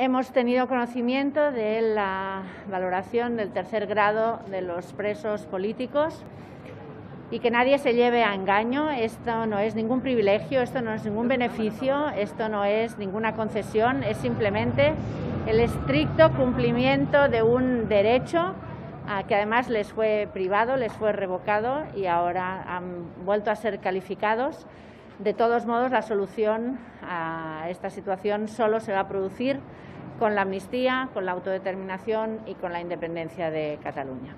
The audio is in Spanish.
Hemos tenido conocimiento de la valoración del tercer grado de los presos políticos y que nadie se lleve a engaño. Esto no es ningún privilegio, esto no es ningún beneficio, esto no es ninguna concesión, es simplemente el estricto cumplimiento de un derecho que además les fue privado, les fue revocado y ahora han vuelto a ser calificados. De todos modos, la solución a esta situación solo se va a producir con la amnistía, con la autodeterminación y con la independencia de Cataluña.